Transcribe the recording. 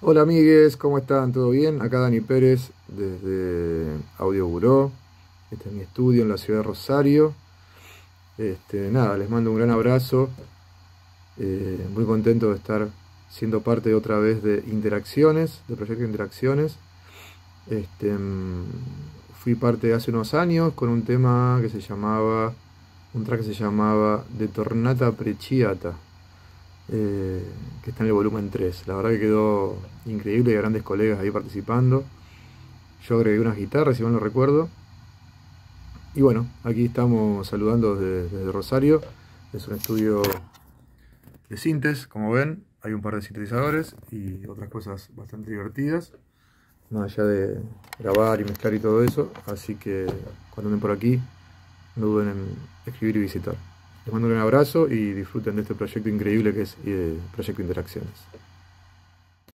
Hola amigues, ¿cómo están? ¿Todo bien? Acá Dani Pérez desde Audio Buró. Este es mi estudio en la ciudad de Rosario. Este, nada, les mando un gran abrazo. Eh, muy contento de estar siendo parte otra vez de Interacciones, del proyecto Interacciones. Este, mm, fui parte hace unos años con un tema que se llamaba, un track que se llamaba De Tornata Preciata eh, que está en el volumen 3. La verdad que quedó increíble, hay grandes colegas ahí participando. Yo agregué unas guitarras, si mal no recuerdo. Y bueno, aquí estamos saludando desde, Rosario. Es un estudio de sintes, como ven. Hay un par de sintetizadores y otras cosas bastante divertidas. Más allá de grabar y mezclar y todo eso. Así que cuando anden por aquí, no duden en escribir y visitar. Les mando un abrazo y disfruten de este proyecto increíble que es eh, Proyecto Interacciones.